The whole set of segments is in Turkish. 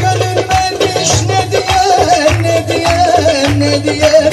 Gönül vermiş ne diye ne diye ne diye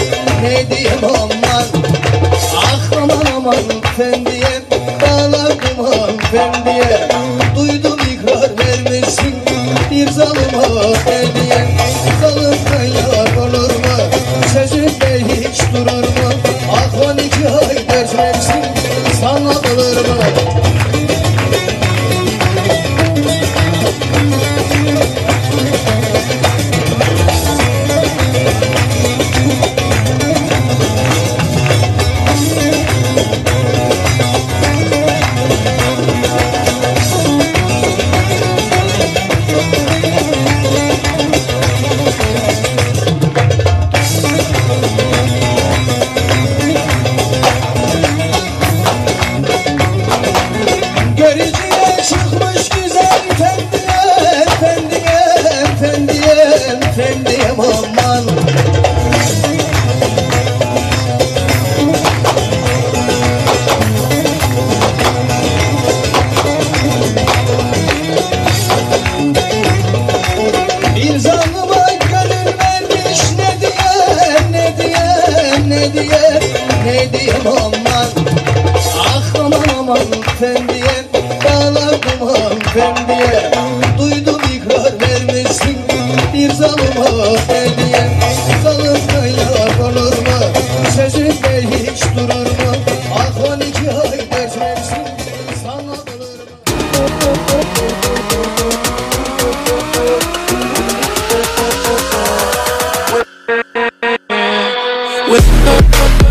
çıkmış güzel efendiye, efendiye, efendiye, efendiye aman. Bir zalıma gönül vermiş ne diye, ne diye, ne diye, ne diye aman. Ah aman aman efendiye Bağladım efendiye Duydum ikrar vermişsin Bir zalıma hediye Zalimden yar olur mu? Sözünde hiç durur mu? Ah on iki ay ders versin Sana mı with